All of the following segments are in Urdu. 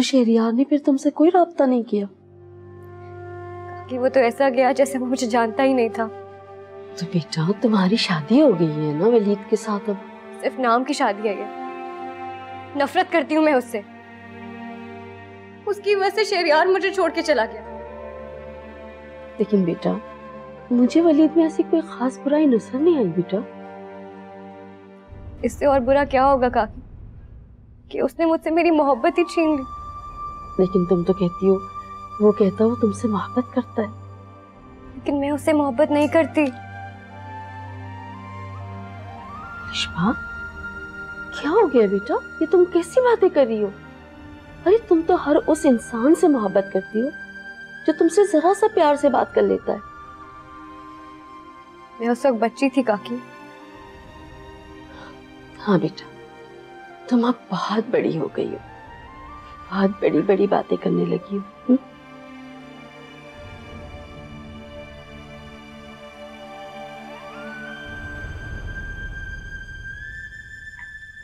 تو شہریار نے پھر تم سے کوئی رابطہ نہیں کیا۔ کہ وہ تو ایسا گیا جیسے وہ مجھے جانتا ہی نہیں تھا۔ تو بیٹا تمہاری شادی ہو گئی ہے نا ولید کے ساتھ اب؟ صرف نام کی شادی ہے یہ۔ نفرت کرتی ہوں میں اس سے۔ اس کی وجہ سے شہریار مجھے چھوڑ کے چلا گیا۔ لیکن بیٹا مجھے ولید میں ایسی کوئی خاص برائی نظر نہیں آئی بیٹا۔ اس سے اور برا کیا ہوگا کاکی؟ کہ اس نے مجھ سے میری محبت ہی چھین لی۔ لیکن تم تو کہتی ہو وہ کہتا وہ تم سے محبت کرتا ہے۔ لیکن میں اس سے محبت نہیں کرتی۔ رشما کیا ہو گیا بیٹا؟ یہ تم کیسی باتیں کر رہی ہو؟ ارے تم تو ہر اس انسان سے محبت کرتی ہو جو تم سے ذرا سا پیار سے بات کر لیتا ہے۔ میں اس وقت بچی تھی کاکی۔ ہاں بیٹا تم اب بہت بڑی ہو گئی ہو۔ بہت بڑی بڑی باتیں کرنے لگی۔ ہو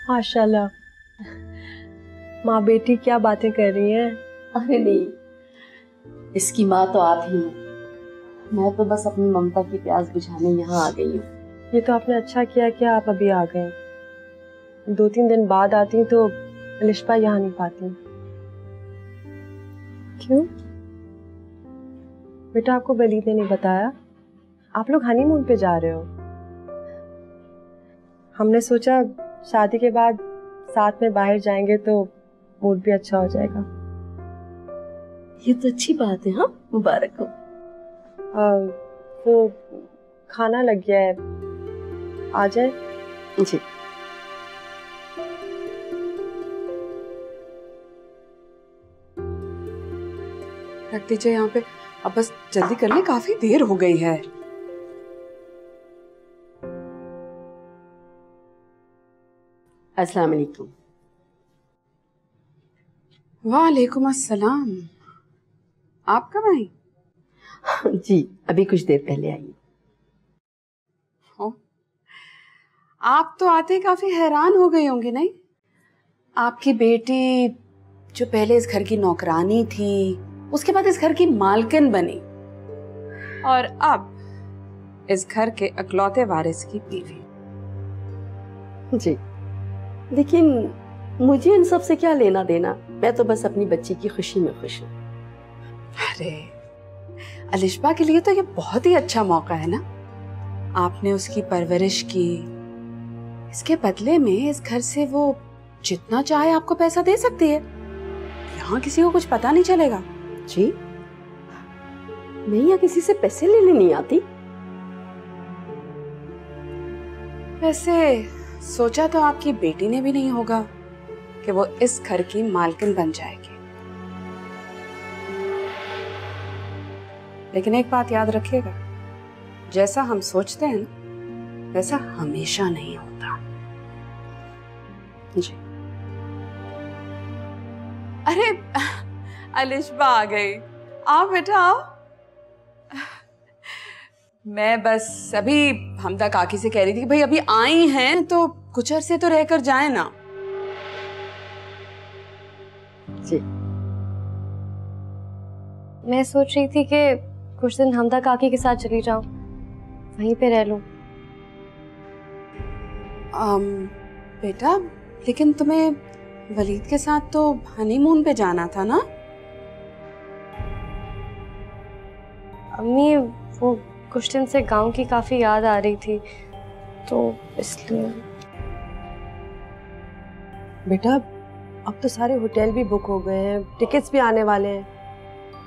ماشاء اللہ ماں بیٹی کیا باتیں کر رہی ہیں؟ ارے نہیں۔ اس کی ماں تو آپ ہی ہیں۔ میں تو بس اپنی ممتا کی پیاس بجھانے یہاں آ گئی ہوں۔ یہ تو آپ نے اچھا کیا کہ آپ ابھی آ گئے۔ دو تین دن بعد آتی تو لشپا یہاں نہیں پاتی۔ کیوں؟ بیٹا آپ کو ولید نے نہیں بتایا؟ آپ لوگ ہنی مون پہ جا رہے ہو۔ ہم نے سوچا شادی کے بعد ساتھ میں باہر جائیں گے تو موڈ بھی اچھا ہو جائے گا۔ یہ تو اچھی بات ہے ہاں؟ مبارک ہو۔ وہ کھانا لگ گیا ہے۔ آ جائے۔ جی۔ رکھ دیجیے یہاں پہ۔ اب بس جلدی کر لیں کافی دیر ہو گئی ہے۔ السلام علیکم۔ وعلیکم السلام۔ آپ کب آئی جی ابھی کچھ دیر پہلے آئی آپ تو آتے کافی حیران ہو گئی ہوں گی نہیں؟ آپ کی بیٹی جو پہلے اس گھر کی نوکرانی تھی اس کے بعد اس گھر کی مالکن بنی۔ اور اب اس گھر کے اکلوتے وارث کی بیوی۔ جی لیکن مجھے ان سب سے کیا لینا دینا؟ میں تو بس اپنی بچی کی خوشی میں خوش ہوں۔ ارے الشبا کے لیے تو یہ بہت ہی اچھا موقع ہے نا؟ آپ نے اس کی پرورش کی۔ اس کے بدلے میں اس گھر سے وہ جتنا چاہے آپ کو پیسہ دے سکتی ہے۔ یہاں کسی کو کچھ پتا نہیں چلے گا۔ جی؟ میں یہاں کسی سے پیسے لینے نہیں آتی؟ ویسے سوچا تو آپ کی بیٹی نے بھی نہیں ہوگا کہ وہ اس گھر کی مالکن بن جائے گی۔ لیکن ایک بات یاد رکھیے گا جیسا ہم سوچتے ہیں نا ویسا ہمیشہ نہیں ہوتا۔ جی۔ ارے الشبا آ گئی۔ آؤ بیٹا آؤ۔ میں بس ابھی حمدہ کاکی سے کہہ رہی تھی کہ بھائی ابھی آئی ہیں تو کچھ عرصے تو رہ کر جائیں نا۔ جی۔ میں سوچ رہی تھی کہ کچھ دن حمدہ کاکی کے ساتھ چلی جاؤں وہیں پہ رہ لوں۔ بیٹا لیکن تمہیں ولید کے ساتھ تو ہنی مون پہ جانا تھا نا؟ امی وہ کچھ دن سے گاؤں کی کافی یاد آ رہی تھی تو اس لیے۔ بیٹا اب تو سارے ہوٹل بھی بک ہو گئے ہیں ٹکٹس بھی آنے والے ہیں۔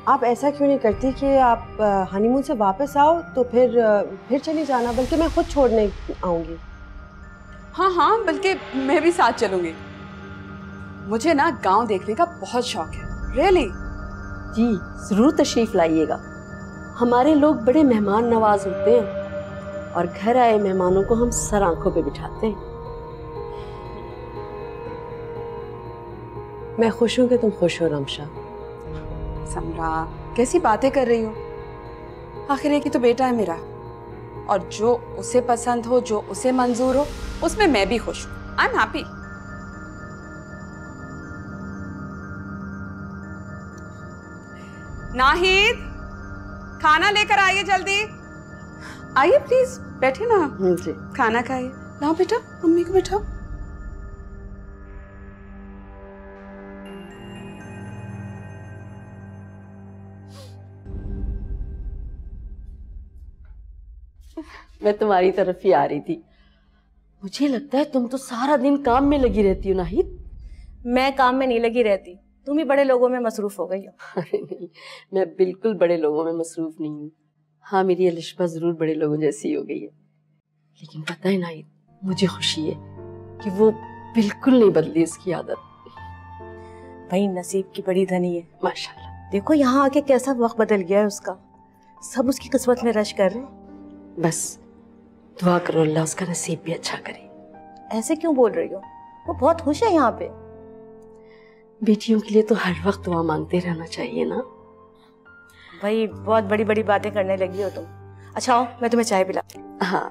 آپ ایسا کیوں نہیں کرتی کہ آپ ہنی مون سے واپس آؤ تو پھر پھر چلی جانا بلکہ میں خود چھوڑنے آؤں گی۔ ہاں ہاں بلکہ میں بھی ساتھ چلوں گی۔ مجھے نا گاؤں دیکھنے کا بہت شوق ہے ریلی جی ضرور تشریف لائیے گا۔ ہمارے لوگ بڑے مہمان نواز ہوتے ہیں اور گھر آئے مہمانوں کو ہم سر آنکھوں پہ بٹھاتے ہیں۔ میں خوش ہوں کہ تم خوش ہو رمشا سمرا، کیسی باتیں کر رہی ہو؟ آخر ایک ہی تو بیٹا ہے میرا۔ اور جو اسے پسند ہو، جو اسے منظور ہو، اس میں میں بھی خوش ہوں۔ آئی ایم ہیپی کھانا لے کر آئیے جلدی۔ آئیے پلیز بیٹھے نا۔ ہاں جی۔ کھانا کھائیے۔ لاؤ بیٹا امی کو بیٹھا میں تمہاری طرف ہی آ رہی تھی۔ مجھے لگتا ہے تم تو سارا دن کام میں لگی رہتی ہو ناہید۔ میں کام میں نہیں لگی رہتی۔ تم ہی بڑے لوگوں میں مصروف ہو گئی ہو۔ میں بالکل بڑے لوگوں میں مصروف نہیں ہوں۔ ہاں میری علشبہ ضرور بڑے لوگوں جیسی ہو گئی ہے۔ لیکن پتہ ہے نا مجھے خوشی ہے کہ وہ بالکل نہیں بدلی اس کی عادت۔ بھائی نصیب کی بڑی دھنی ہے۔ ماشاءاللہ۔ دیکھو یہاں آکے کیسا وقت بدل گیا ہے اس کا۔ سب اس کی قسمت میں رش کر رہے ہیں۔ بس دعا کرو اللہ اس کا نصیب بھی اچھا کرے۔ ایسے کیوں بول رہی ہو؟ وہ بہت خوش ہے یہاں پہ۔ بیٹیوں کے لیے تو ہر وقت دعا مانگتے رہنا چاہیے نا۔ بھائی بہت بڑی بڑی باتیں کرنے لگی ہو تم۔ اچھا ہو میں تمہیں چائے پلاتی ہاں۔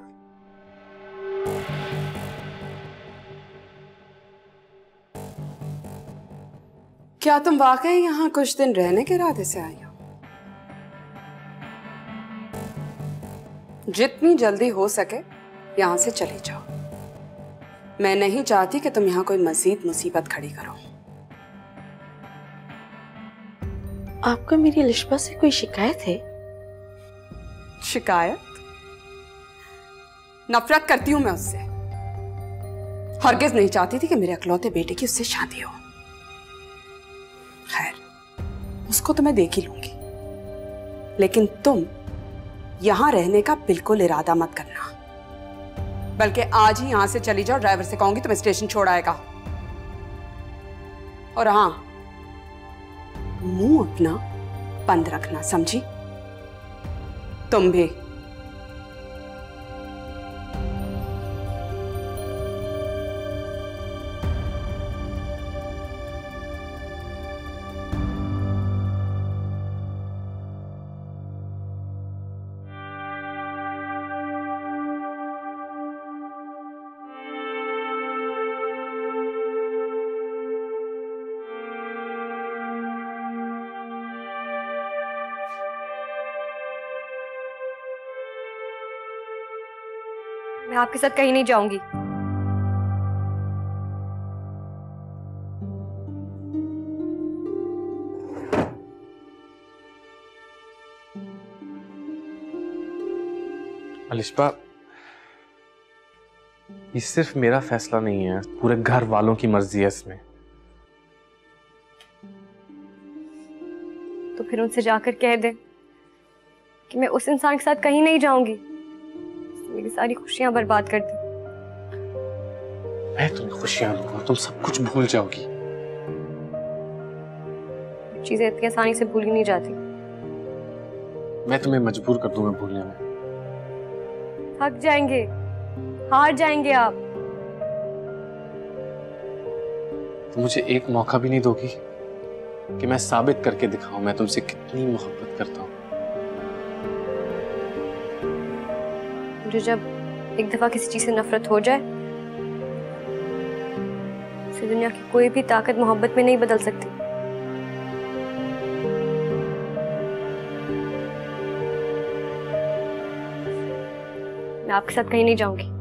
کیا تم واقعی یہاں کچھ دن رہنے کے ارادے سے آئی ہو؟ جتنی جلدی ہو سکے یہاں سے چلی جاؤ۔ میں نہیں چاہتی کہ تم یہاں کوئی مزید مصیبت کھڑی کرو۔ آپ کو میری لشبہ سے کوئی شکایت ہے؟ شکایت؟ نفرت کرتی ہوں میں اس سے۔ ہرگز نہیں چاہتی تھی کہ میرے اکلوتے بیٹے کی اس سے شادی ہو۔ خیر، اس کو تو میں دیکھ ہی لوں گی۔ لیکن تم یہاں رہنے کا بالکل ارادہ مت کرنا۔ بلکہ آج ہی یہاں سے چلی جاؤ، ڈرائیور سے کہوں گی تمہیں اسٹیشن چھوڑ آئے گا۔ اور ہاں منہ اپنا بند رکھنا سمجھی تم بھی میں آپ کے ساتھ کہیں نہیں جاؤں گی۔ الشپا یہ صرف میرا فیصلہ نہیں ہے پورے گھر والوں کی مرضی ہے اس میں۔ تو پھر ان سے جا کر کہہ دے کہ میں اس انسان کے ساتھ کہیں نہیں جاؤں گی۔ ساری خوشیاں برباد کر دی میں تمہیں خوشیاں لوں گا تم سب کچھ بھول جاؤ گی۔ چیزیں اتنی آسانی سے بھولی نہیں جاتی۔ میں تمہیں مجبور کر دوں گا بھولنے میں۔ تھک جائیں گے۔ ہار جائیں گے آپ۔ تم مجھے ایک موقع بھی نہیں دو گی کہ میں ثابت کر کے دکھاؤں میں تم سے کتنی محبت کرتا ہوں۔ مجھے جب ایک دفعہ کسی چیز سے نفرت ہو جائے، اسے دنیا کی کوئی بھی طاقت محبت میں نہیں بدل سکتی۔ میں آپ کے ساتھ کہیں نہیں جاؤں گی۔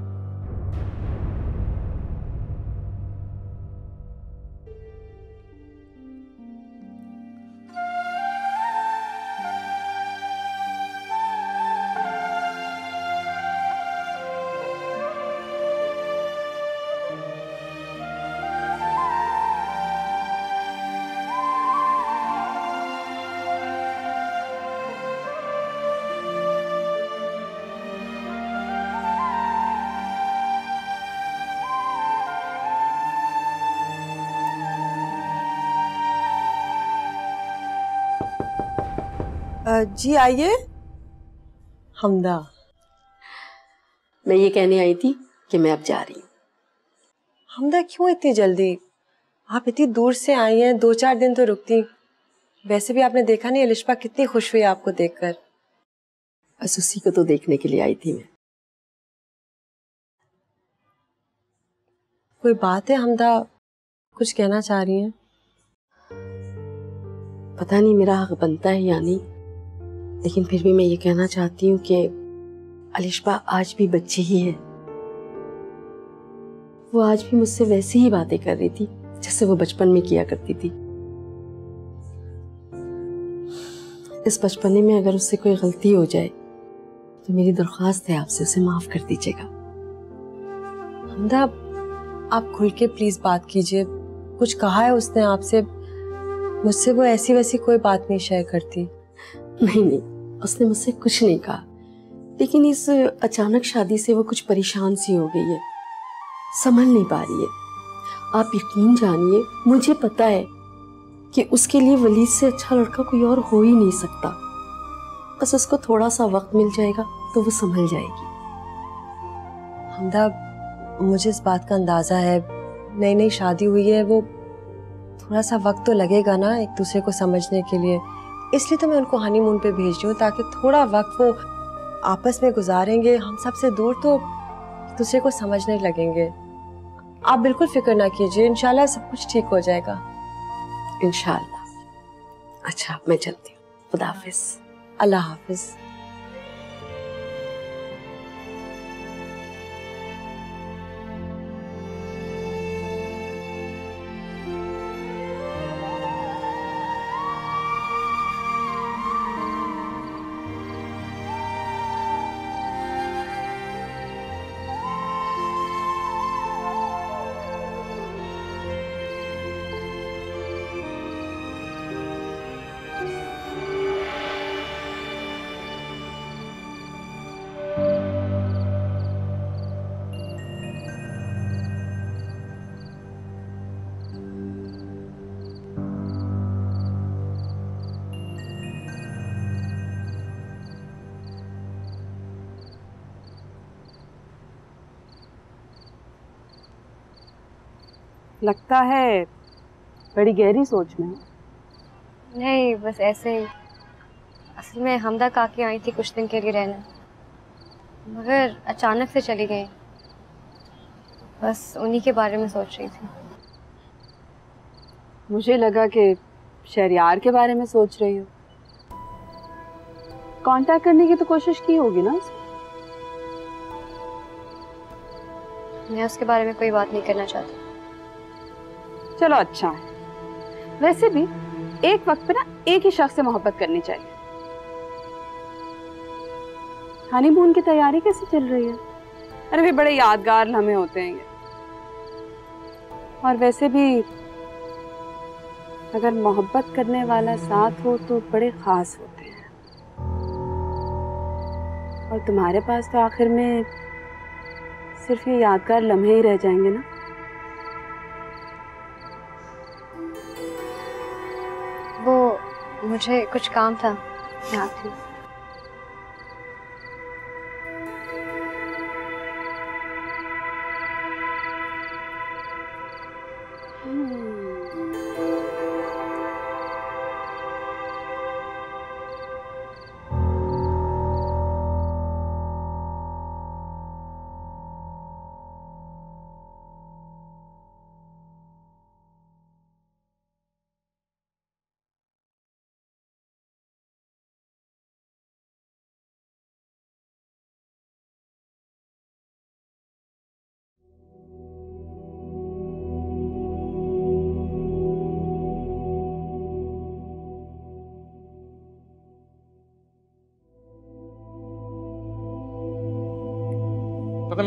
جی آئیے۔ حمدہ۔ میں یہ کہنے آئی تھی کہ میں اب جا رہی ہوں۔ حمدہ کیوں اتنی جلدی؟ آپ اتنی دور سے آئی ہیں دو چار دن تو رکتی۔ ویسے بھی آپ نے دیکھا نہیں الشپا کتنی خوش ہوئی آپ کو دیکھ کر۔ بس اسی کو تو دیکھنے کے لیے آئی تھی میں۔ کوئی بات ہے حمدہ؟ کچھ کہنا چاہ رہی ہیں؟ پتہ نہیں میرا حق بنتا ہے یا نہیں۔ لیکن پھر بھی میں یہ کہنا چاہتی ہوں کہ علیشبا آج بھی بچی ہی ہے وہ آج بھی مجھ سے ویسی ہی باتیں کر رہی تھی جیسے وہ بچپن میں کیا کرتی تھی۔ اس بچپنے میں اگر اس سے کوئی غلطی ہو جائے تو میری درخواست ہے آپ سے اسے معاف کر دیجیے گا۔ حمدہ آپ کھل کے پلیز بات کیجیے۔ کچھ کہا ہے اس نے آپ سے؟ مجھ سے وہ ایسی ویسی کوئی بات نہیں شیئر کرتی۔ نہیں نہیں اس نے مجھ سے کچھ نہیں کہا۔ لیکن اس اچانک شادی سے وہ کچھ پریشان سی ہو گئی ہے۔ سنبھل نہیں پا رہی ہے۔ آپ یقین جانیے، مجھے پتا ہے کہ اس کے لیے ولید سے اچھا لڑکا کوئی اور ہو ہی نہیں سکتا۔ بس اس کو تھوڑا سا وقت مل جائے گا تو وہ سنبھل جائے گی۔ حمدہ، مجھے اس بات کا اندازہ ہے، نئی نئی شادی ہوئی ہے، وہ تھوڑا سا وقت تو لگے گا نا ایک دوسرے کو سمجھنے کے لیے۔ اس لیے تو میں ان کو ہنی مون پہ بھیج رہی ہوں تاکہ تھوڑا وقت وہ آپس میں گزاریں گے۔ ہم سب سے دور تو دوسرے کو سمجھنے لگیں گے۔ آپ بالکل فکر نہ کیجیے انشاءاللہ سب کچھ ٹھیک ہو جائے گا۔ انشاءاللہ۔ اچھا میں چلتی ہوں۔ خدا حافظ۔ اللہ حافظ۔ لگتا ہے بڑی گہری سوچ میں نہیں بس ایسے ہی۔ اصل میں حمدہ کاکی آئی تھی کچھ دن کے لیے رہنا مگر اچانک سے چلی گئی۔ بس انہی کے بارے میں سوچ رہی تھی۔ مجھے لگا کہ شہریار کے بارے میں سوچ رہی ہو۔ کانٹیکٹ کرنے کی تو کوشش کی ہوگی نا میں اس کے بارے میں کوئی بات نہیں کرنا چاہتی۔ چلو اچھا۔ ہے ویسے بھی ایک وقت پہ نا ایک ہی شخص سے محبت کرنی چاہیے۔ ہنی مون کی تیاری کیسے چل رہی ہے؟ ارے بھی بڑے یادگار لمحے ہوتے ہیں۔ یہ اور ویسے بھی اگر محبت کرنے والا ساتھ ہو تو بڑے خاص ہوتے ہیں۔ اور تمہارے پاس تو آخر میں صرف یہ یادگار لمحے ہی رہ جائیں گے نا؟ مجھے کچھ کام تھا۔ یہاں تھی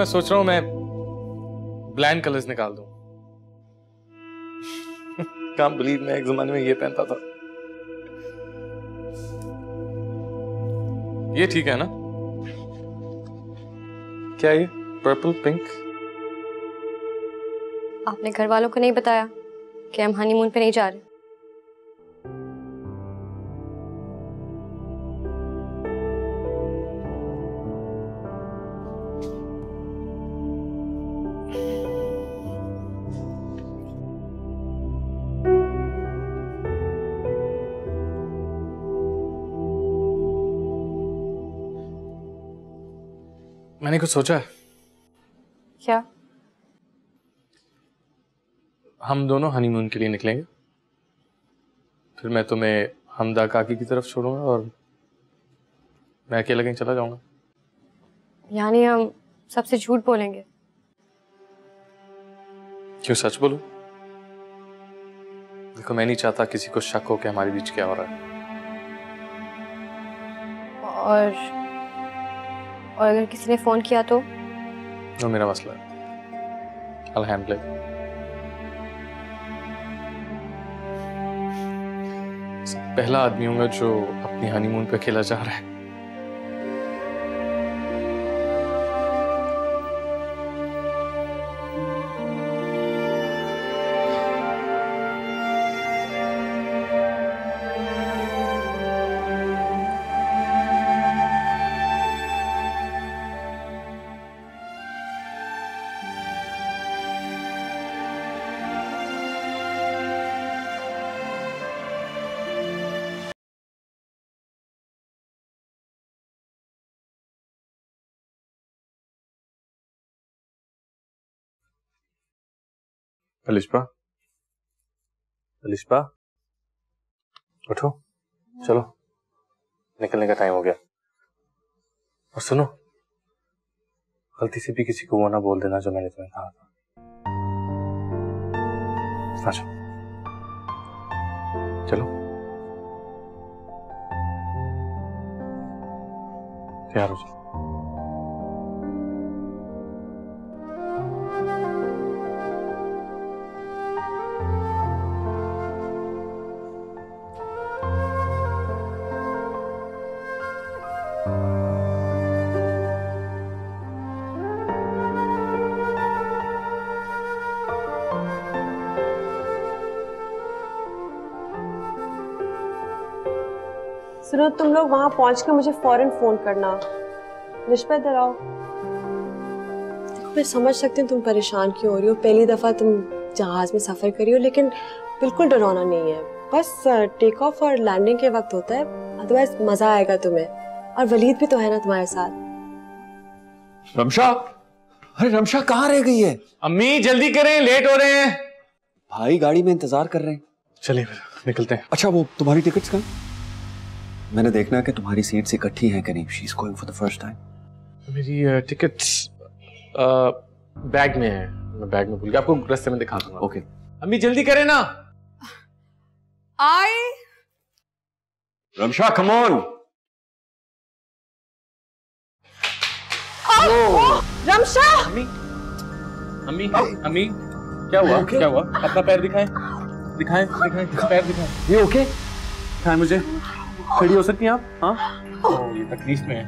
میں سوچ رہا ہوں میں بلینڈ کلرز نکال دوں۔ کام بلیو میں ایک زمانے میں یہ پہنتا تھا۔ یہ ٹھیک ہے نا؟ کیا یہ پرپل پنک آپ نے گھر والوں کو نہیں بتایا کہ ہم ہنی مون پہ نہیں جا رہے؟ کچھ سوچا ہے۔ کیا؟ ہم دونوں ہنی مون کے لیے نکلیں گے۔ پھر میں تمہیں ہمدا کاکی کی طرف چھوڑوں گا اور میں اکیلا کہیں چلا جاؤں گا۔ یعنی ہم سب سے جھوٹ بولیں گے۔ کیوں سچ بولوں؟ دیکھو میں نہیں چاہتا کسی کو شک ہو کہ ہمارے بیچ کیا ہو رہا ہے۔ اور اور اگر کسی نے فون کیا تو؟ وہ میرا مسئلہ ہے۔ الحمد پہلا آدمی ہوں گا جو اپنی ہانی مون پہ کھیلا جا رہا ہے۔ الشپا الشپا اٹھو چلو نکلنے کا ٹائم ہو گیا اور سنو غلطی سے بھی کسی کو وہ نہ بول دینا جو میں نے تمہیں کہا تھا آجو چلو تیار ہو جاؤ سرود تم لوگ وہاں پہنچ کے مجھے فوراً فون کرنا۔ نشپہ ادھر میں سمجھ سکتے ہیں تم پریشان کیوں ہو رہی ہو۔ پہلی دفعہ تم جہاز میں سفر کری ہو لیکن بالکل ڈرانا نہیں ہے۔ بس ٹیک آف اور لینڈنگ کے وقت ہوتا ہے۔ ادروائز مزہ آئے گا تمہیں۔ اور ولید بھی تو ہے نا تمہارے ساتھ۔ رمشا؟ ارے رمشا کہاں رہ گئی ہے؟ امی جلدی کریں لیٹ ہو رہے ہیں۔ بھائی گاڑی میں انتظار کر رہے ہیں۔ چلیے نکلتے ہیں۔ اچھا وہ تمہاری ٹکٹس کہاں؟ میں نے دیکھنا کہ تمہاری سیٹس اکٹھی ہیں نہیں۔ She is going for the first time میری ٹکٹس بیگ میں ہے میں بیگ میں بھول گیا۔ آپ کو رستے میں دکھا دوں گا۔ اوکے امی جلدی کریں نا۔ آئی۔ رمشا کم آن رمشا! امی امی امی کیا ہوا؟ کیا ہوا؟ اپنا پیر دکھائیں۔ دکھائیں دکھائیں۔ پیر دکھائیں۔ یہ اوکے دکھائیں مجھے۔ کھڑی ہو سکتی ہیں آپ؟ ہاں؟ یہ تکلیف میں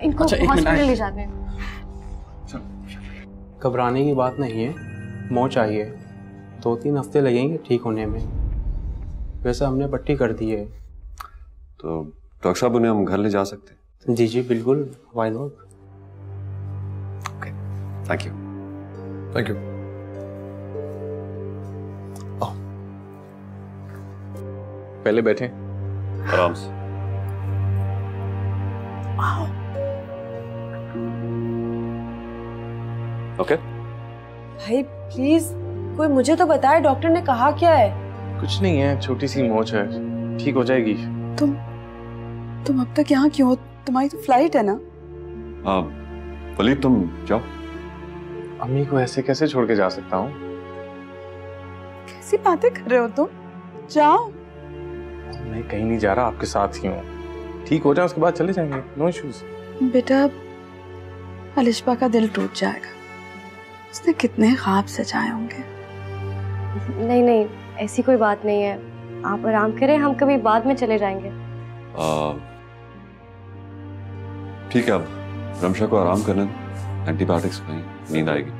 ان کو اچھا، ہاسپٹل لے جاتے ہیں گھبرانے کی بات نہیں ہے مو چاہیے۔ دو تین ہفتے لگیں گے ٹھیک ہونے میں۔ ویسے ہم نے پٹی کر دی ہے۔ تو ڈاکٹر صاحب انہیں ہم گھر لے جا سکتے جی جی بالکل۔ Why not okay thank you thank you پہلے بیٹھیں۔ آرام سے۔ اوکے۔ بھائی پلیز کوئی مجھے تو بتائے ڈاکٹر نے کہا کیا ہے؟ کچھ نہیں ہے چھوٹی سی موچ ہے۔ ٹھیک ہو جائے گی۔ تم تم اب تک یہاں کیوں تمہاری تو فلائٹ ہے نا؟ ولی تم جاؤ۔ امی کو ایسے کیسے چھوڑ کے جا سکتا ہوں؟ کیسی باتیں کر رہے ہو تم؟ جاؤ۔ میں کہیں نہیں جا رہا آپ کے ساتھ ہی ہوں۔ ٹھیک ہو جائیں اس کے بعد چلے جائیں گے۔ نو ایشوز بیٹا الشبا کا دل ٹوٹ جائے گا۔ اس نے کتنے خواب سجائے ہوں گے۔ نہیں نہیں ایسی کوئی بات نہیں ہے۔ آپ آرام کریں ہم کبھی بعد میں چلے جائیں گے۔ ٹھیک ہے اب رمشا کو آرام کرنا اینٹی بایوٹکس کھائیں نیند آئے گی۔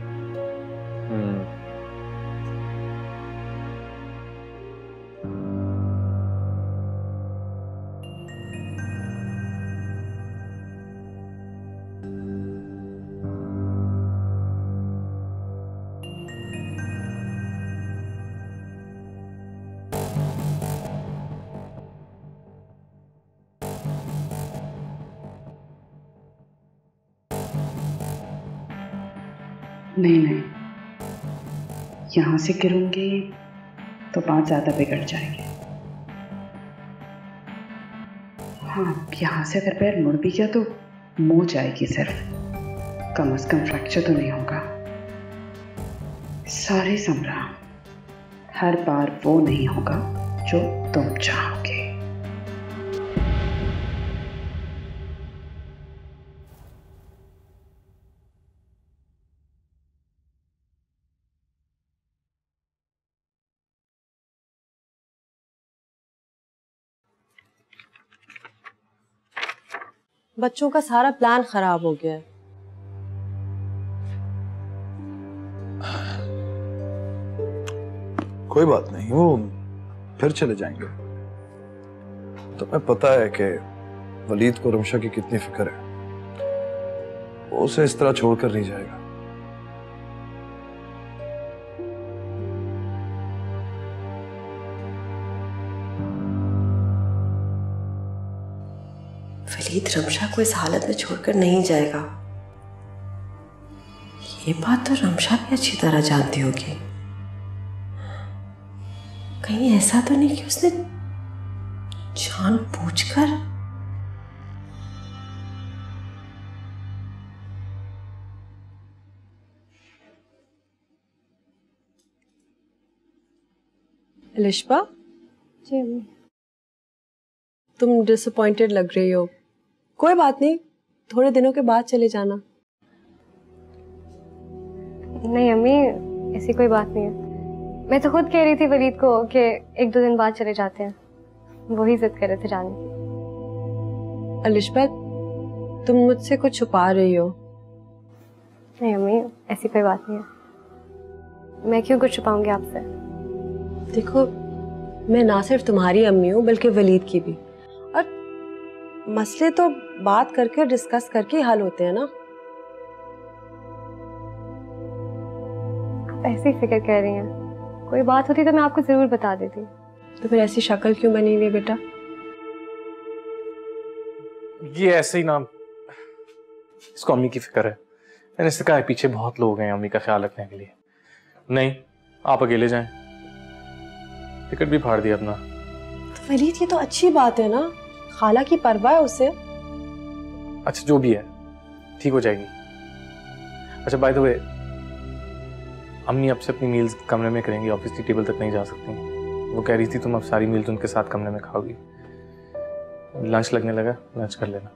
سے گروں گی تو بات زیادہ بگڑ جائے گی ہاں یہاں سے اگر پیر مڑ بھی گیا تو مو جائے گی صرف۔ کم از کم فریکچر تو نہیں ہوگا۔ سارے سمرا، ہر بار وہ نہیں ہوگا جو تم چاہو۔ بچوں کا سارا پلان خراب ہو گیا ہے۔ کوئی بات نہیں، وہ پھر چلے جائیں گے۔ تمہیں پتا ہے کہ ولید کو رمشا کی کتنی فکر ہے۔ وہ اسے اس طرح چھوڑ کر نہیں جائے گا۔ پلید رمشا کو اس حالت میں چھوڑ کر نہیں جائے گا۔ یہ بات تو رمشا بھی اچھی طرح جانتی ہوگی۔ کہیں ایسا تو نہیں کہ اس نے جان پوچھ کر لشپا؟ جی تم ڈسپوائنٹڈ لگ رہی ہو۔ کوئی بات نہیں تھوڑے دنوں کے بعد چلے جانا۔ نہیں امی ایسی کوئی بات نہیں ہے۔ میں تو خود کہہ رہی تھی ولید کو کہ ایک دو دن بعد چلے جاتے ہیں۔ وہی ضد کر رہے تھے جانے۔ کی الشبت تم مجھ سے کچھ چھپا رہی ہو۔ نہیں امی ایسی کوئی بات نہیں ہے۔ میں کیوں کچھ چھپاؤں گی آپ سے؟ دیکھو میں نہ صرف تمہاری امی ہوں بلکہ ولید کی بھی۔ مسئلے تو بات کر کے ڈسکس کر کے حل ہوتے ہیں نا۔ ایسی فکر کہہ رہی ہیں۔ کوئی بات ہوتی تو میں آپ کو ضرور بتا دیتی۔ تو پھر ایسی شکل کیوں بنی ہوئی بیٹا؟ یہ ایسے ہی نام۔ اس کو امی کی فکر ہے۔ میں نے کہا پیچھے بہت لوگ ہیں امی کا خیال رکھنے کے لیے۔ نہیں آپ اکیلے جائیں۔ ٹکٹ بھی پھاڑ دی اپنا۔ فرید یہ تو اچھی بات ہے نا۔ خالہ کی پرواہ ہے اسے۔ اچھا جو بھی ہے ٹھیک ہو جائے گی۔ اچھا بائی دا وے امی اب سے اپنی میلز کمرے میں کریں گی کی ٹیبل تک نہیں جا سکتی۔ وہ کہہ رہی تھی تم اب ساری میلز ان کے ساتھ کمرے میں کھاؤ گی۔ لنچ لگنے لگا لنچ کر لینا۔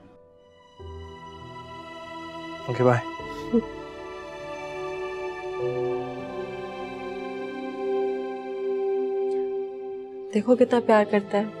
اوکے بائے دیکھو کتنا پیار کرتا ہے۔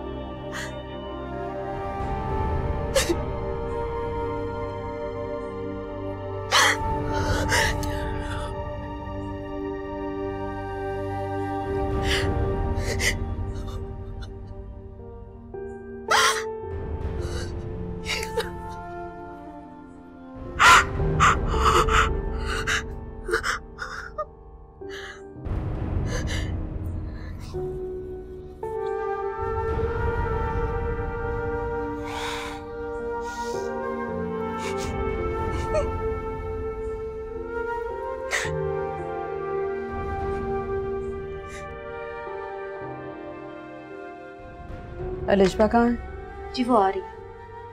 الجبا کہاں ہے؟ جی وہ آ رہی ہے۔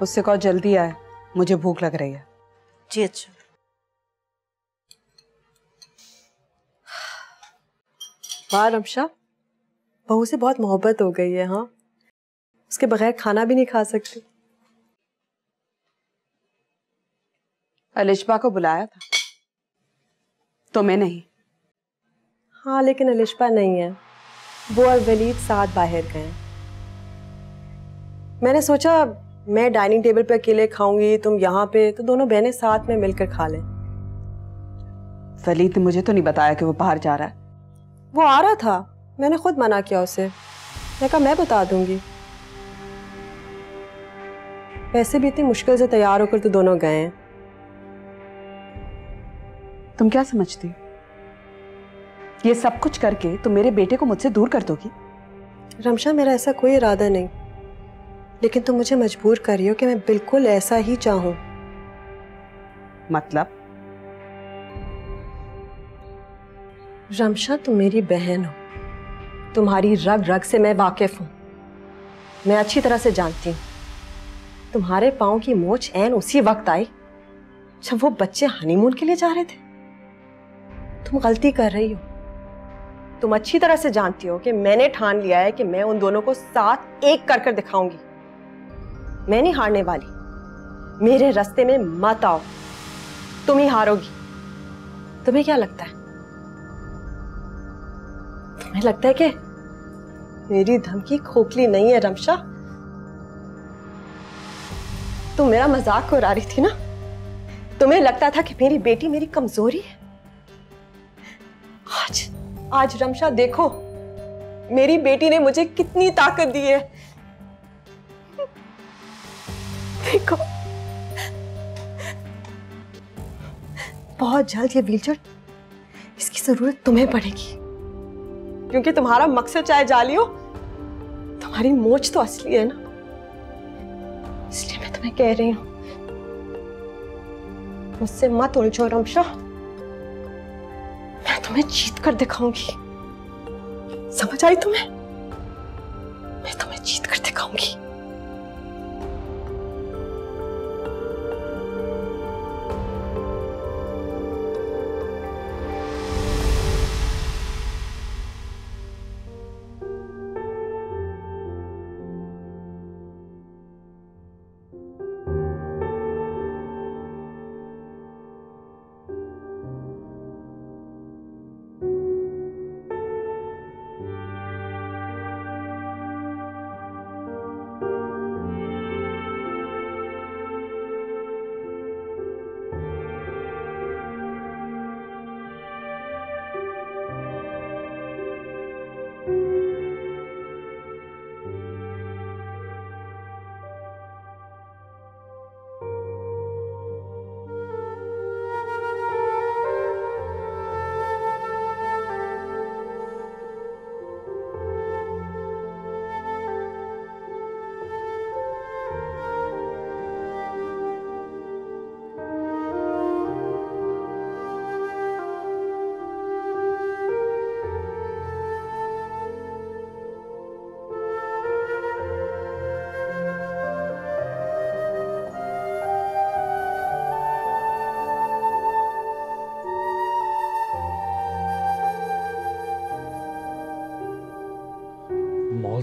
اس سے کہو جلدی آئے مجھے بھوک لگ رہی ہے۔ جی اچھا۔ واہ رمشا بہو سے بہت محبت ہو گئی ہے ہاں؟ اس کے بغیر کھانا بھی نہیں کھا سکتی۔ الشبا کو بلایا تھا؟ تمہیں نہیں؟ ہاں لیکن الشبا نہیں ہے۔ وہ اور ولید ساتھ باہر گئے۔ میں نے سوچا میں ڈائننگ ٹیبل پہ اکیلے کھاؤں گی تم یہاں پہ تو دونوں بہنیں ساتھ میں مل کر کھا لیں۔ فلید نے مجھے تو نہیں بتایا کہ وہ باہر جا رہا ہے۔ وہ آ رہا تھا۔ میں نے خود منع کیا اسے۔ میں کہا میں بتا دوں گی۔ ویسے بھی اتنی مشکل سے تیار ہو کر تو دونوں گئے ہیں۔ تم کیا سمجھتی؟ یہ سب کچھ کر کے تم میرے بیٹے کو مجھ سے دور کر دو گی؟ رمشا میرا ایسا کوئی ارادہ نہیں۔ لیکن تم مجھے مجبور کر رہی ہو کہ میں بالکل ایسا ہی چاہوں۔ مطلب؟ رمشا تم میری بہن ہو۔ تمہاری رگ رگ سے میں واقف ہوں۔ میں اچھی طرح سے جانتی ہوں۔ تمہارے پاؤں کی موچ این اسی وقت آئی جب وہ بچے ہنی مون کے لیے جا رہے تھے۔ تم غلطی کر رہی ہو۔ تم اچھی طرح سے جانتی ہو کہ میں نے ٹھان لیا ہے کہ میں ان دونوں کو ساتھ ایک کر کر دکھاؤں گی۔ میں نہیں ہارنے والی۔ میرے رستے میں مت آؤ۔ تم ہی ہارو گی تمہیں کیا لگتا ہے؟ تمہیں لگتا ہے کہ میری دھمکی کھوکھلی نہیں ہے رمشا؟ تم میرا مذاق اڑا رہی تھی نا؟ تمہیں لگتا تھا کہ میری بیٹی میری کمزوری ہے؟ آج آج رمشا دیکھو، میری بیٹی نے مجھے کتنی طاقت دی ہے۔ کو بہت جلد یہ ویل چیئر اس کی ضرورت تمہیں پڑے گی۔ کیونکہ تمہارا مقصد چاہے جالی ہو، تمہاری موج تو اصلی ہے نا۔ اس لیے میں تمہیں کہہ رہی ہوں۔ مجھ سے مت الجھو رمشا۔ میں تمہیں جیت کر دکھاؤں گی۔ سمجھ آئی تمہیں؟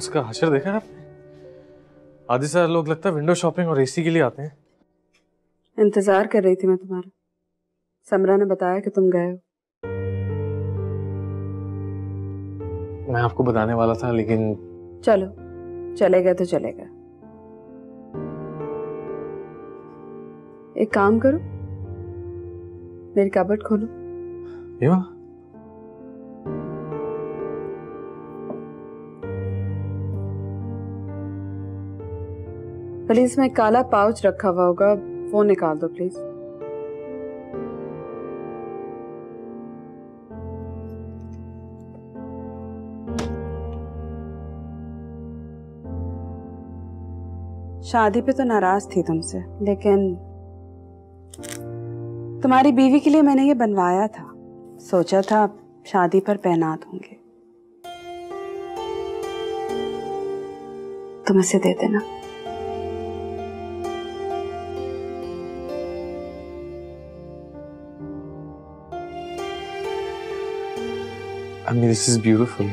اس کا حشر دیکھا ہے آپ نے؟ آدھے سارے لوگ لگتا ہے ونڈو شاپنگ اور اے سی کے لیے آتے ہیں۔ انتظار کر رہی تھی میں تمہارا۔ سمرا نے بتایا کہ تم گئے ہو۔ میں آپ کو بتانے والا تھا لیکن چلو چلے گئے تو چلے گئے ایک کام کرو میری کابٹ کھولو۔ یہ پلیز میں کالا پاؤچ رکھا ہوا ہوگا، وہ نکال دو پلیز۔ شادی پہ تو ناراض تھی تم سے، لیکن تمہاری بیوی کے لیے میں نے یہ بنوایا تھا۔ سوچا تھا شادی پر پہنا دوں گے۔ تم اسے دے دینا۔ I mean, this is beautiful.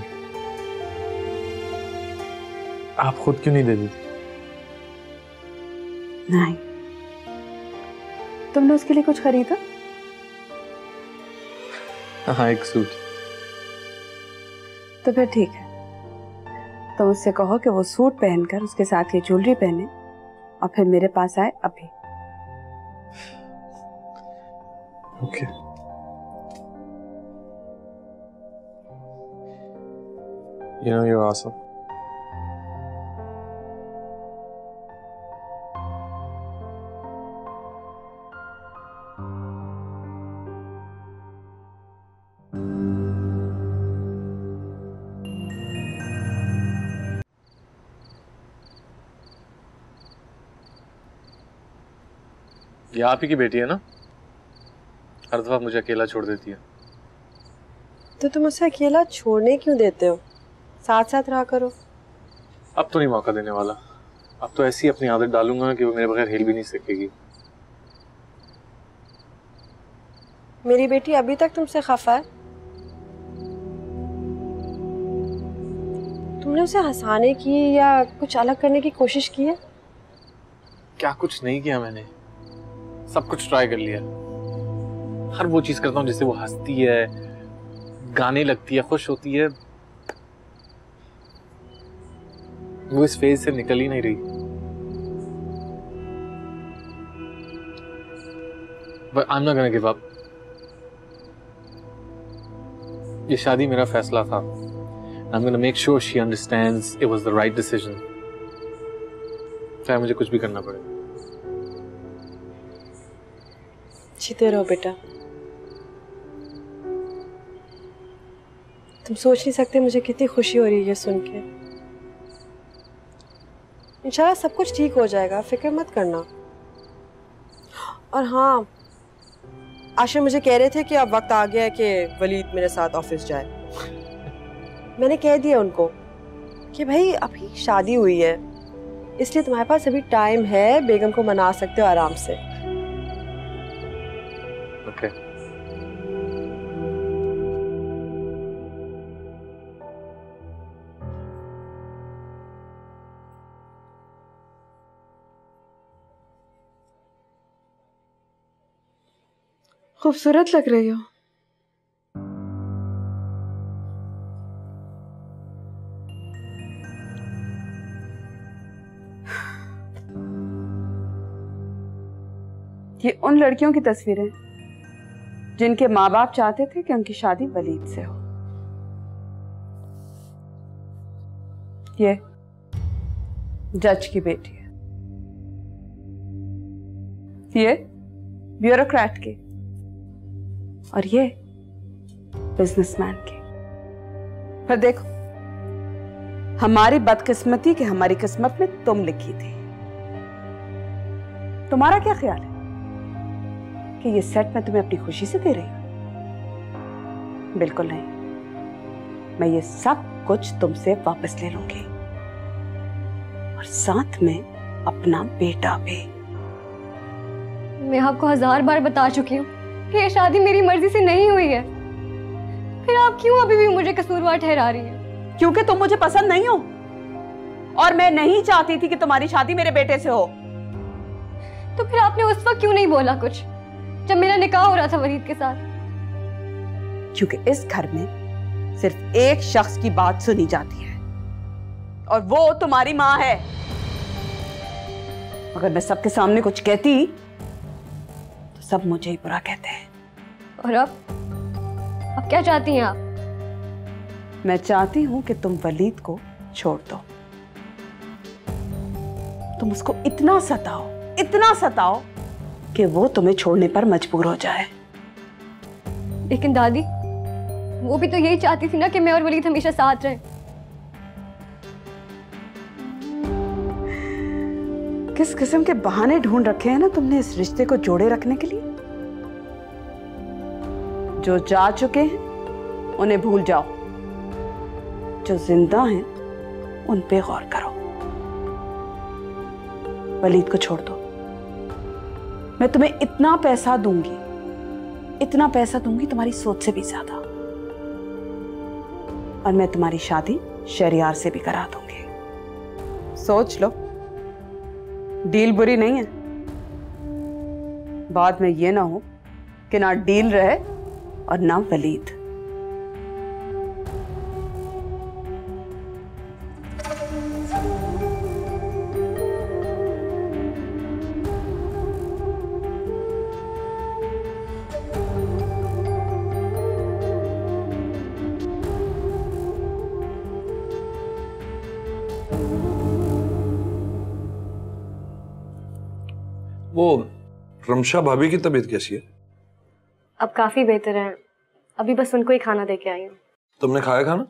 آپ خود کیوں نہیں دے دیتی نہیں تم نے اس کے لیے کچھ خریدا ہاں ایک سوٹ تو پھر ٹھیک ہے تم اس سے کہو کہ وہ سوٹ پہن کر اس کے ساتھ یہ جولری پہنے اور پھر میرے پاس آئے ابھی okay okay. You know, you're awesome. یہ آپ ہی کی بیٹی ہے نا؟ ہر دفعہ مجھے اکیلا چھوڑ دیتی ہے۔ تو تم اسے اکیلا چھوڑنے کیوں دیتے ہو؟ ساتھ ساتھ رہا کرو۔ اب تو نہیں موقع دینے والا۔ اب تو ایسی اپنی عادت ڈالوں گا کہ وہ میرے بغیر ہل بھی نہیں سکے گی۔ میری بیٹی ابھی تک تم سے خفا ہے۔ تم نے اسے ہنسانے کی یا کچھ الگ کرنے کی کوشش کی ہے؟ کیا کچھ نہیں کیا میں نے۔ سب کچھ ٹرائی کر لیا۔ ہر وہ چیز کرتا ہوں جسے وہ ہنستی ہے گانے لگتی ہے خوش ہوتی ہے۔ وہ اس فیز سے نکل ہی نہیں رہی۔ But I'm not gonna give up. یہ شادی میرا فیصلہ تھا۔ I'm gonna make sure she understands it was the right decision. چاہے مجھے کچھ بھی کرنا پڑے۔ جیتے رہو بیٹا۔ تم سوچ نہیں سکتے مجھے کتنی خوشی ہو رہی ہے سن کے۔ انشاءاللہ سب کچھ ٹھیک ہو جائے گا، فکر مت کرنا۔ اور ہاں آشر مجھے کہہ رہے تھے کہ اب وقت آ گیا ہے کہ ولید میرے ساتھ آفس جائے۔ میں نے کہہ دیا ان کو کہ بھائی، ابھی شادی ہوئی ہے، اس لیے تمہارے پاس ابھی ٹائم ہے، بیگم کو منا سکتے ہو آرام سے۔ Okay. خوبصورت لگ رہی ہو یہ ان لڑکیوں کی تصویریں جن کے ماں باپ چاہتے تھے کہ ان کی شادی ولید سے ہو یہ جج کی بیٹی ہے یہ بیوروکریٹ کی اور یہ بزنس مین کے۔ پھر دیکھو ہماری بدقسمتی کہ ہماری قسمت میں تم لکھی تھی۔ تمہارا کیا خیال ہے؟ کہ یہ سیٹ میں تمہیں اپنی خوشی سے دے رہی ہوں؟ بالکل نہیں۔ میں یہ سب کچھ تم سے واپس لے لوں گی۔ اور ساتھ میں اپنا بیٹا بھی۔ میں آپ کو ہزار بار بتا چکی ہوں۔ کہ یہ شادی میری مرضی سے نہیں ہوئی ہے۔ پھر آپ کیوں ابھی بھی مجھے قصوروار ٹھہرا رہی ہیں؟ کیونکہ تم مجھے پسند نہیں ہو۔ اور میں نہیں چاہتی تھی کہ تمہاری شادی میرے بیٹے سے ہو۔ تو پھر آپ نے اس وقت کیوں نہیں بولا کچھ؟ جب میرا نکاح ہو رہا تھا ورید کے ساتھ۔ کیونکہ اس گھر میں صرف ایک شخص کی بات سنی جاتی ہے۔ اور وہ تمہاری ماں ہے۔ اگر میں سب کے سامنے کچھ کہتی سب مجھے ہی برا کہتے ہیں۔ اور اب؟ اب کیا چاہتی ہیں آپ؟ میں چاہتی ہوں کہ تم ولید کو چھوڑ دو۔ تم اس کو اتنا ستاؤ اتنا ستاؤ کہ وہ تمہیں چھوڑنے پر مجبور ہو جائے۔ لیکن دادی وہ بھی تو یہی چاہتی تھی نا کہ میں اور ولید ہمیشہ ساتھ رہیں۔ کس قسم کے بہانے ڈھونڈ رکھے ہیں نا تم نے اس رشتے کو جوڑے رکھنے کے لیے؟ جو جا چکے ہیں، انہیں بھول جاؤ۔ جو زندہ ہیں، ان پہ غور کرو۔ ولید کو چھوڑ دو۔ میں تمہیں اتنا پیسہ دوں گی، اتنا پیسہ دوں گی تمہاری سوچ سے بھی زیادہ۔ اور میں تمہاری شادی شہریار سے بھی کرا دوں گی۔ سوچ لو۔ ڈیل بری نہیں ہے۔ بعد میں یہ نہ ہو کہ نہ ڈیل رہے اور نہ ولید۔ رمشا بھابی کی طبیعت کیسی ہے؟ اب کافی بہتر ہے۔ ابھی بس ان کو ہی کھانا دے کے آئی ہوں۔ تم نے کھایا کھانا؟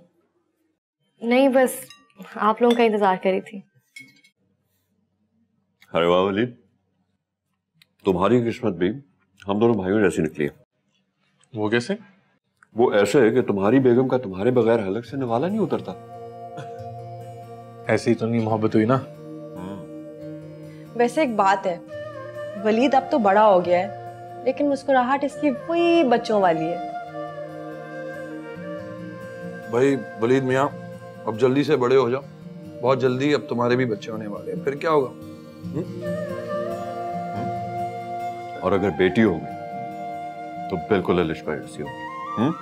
نہیں بس آپ لوگوں کا انتظار کری تھی۔ ارے واہ ولی تمہاری قسمت بھی ہم دونوں بھائیوں جیسی نکلی ہے۔ وہ کیسے؟ وہ ایسے ہے کہ تمہاری بیگم کا تمہارے بغیر حلق سے نوالا نہیں اترتا۔ ایسی تو نہیں محبت ہوئی نا؟ ویسے ایک بات ہے ولید اب تو بڑا ہو گیا ہے لیکن مسکراہٹ اس کی وہی بچوں والی ہے۔ بھائی ولید میاں اب جلدی سے بڑے ہو جاؤ۔ بہت جلدی اب تمہارے بھی بچے ہونے والے ہیں۔ پھر کیا ہوگا؟ اور اگر بیٹی ہوگی تو بالکل الش بھائی ہوگی۔